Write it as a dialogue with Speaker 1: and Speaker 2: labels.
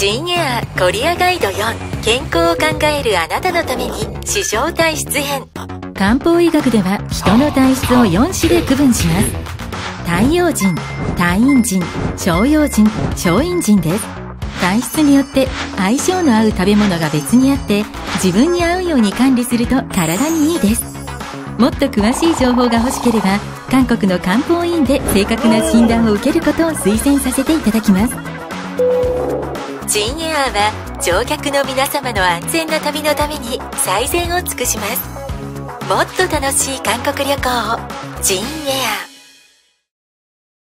Speaker 1: ジンエアコリアガイド4健康を考えるあなたのために視床体質編。
Speaker 2: 漢方医学では人の体質を4種で区分します。太陽人太陰人小陽人小陰人です。体質によって相性の合う食べ物が別にあって自分に合うように管理すると体にいいです。もっと詳しい情報が欲しければ韓国の漢方医院で正確な診断を受けることを推薦させていただきます。
Speaker 1: ジンエアーは乗客の皆様の安全な旅のために最善を尽くします。もっと楽しい韓国旅行をジンエアー。